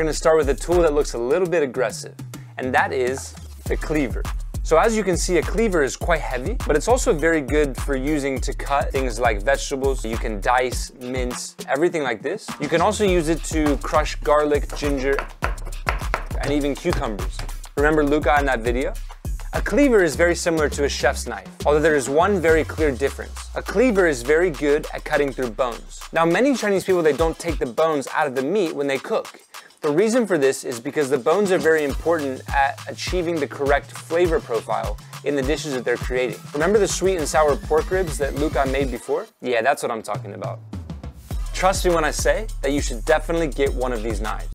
gonna start with a tool that looks a little bit aggressive, and that is the cleaver. So as you can see, a cleaver is quite heavy, but it's also very good for using to cut things like vegetables. You can dice, mince, everything like this. You can also use it to crush garlic, ginger, and even cucumbers. Remember Luca in that video? A cleaver is very similar to a chef's knife, although there is one very clear difference. A cleaver is very good at cutting through bones. Now many Chinese people, they don't take the bones out of the meat when they cook. The reason for this is because the bones are very important at achieving the correct flavor profile in the dishes that they're creating. Remember the sweet and sour pork ribs that Luca made before? Yeah, that's what I'm talking about. Trust me when I say that you should definitely get one of these knives.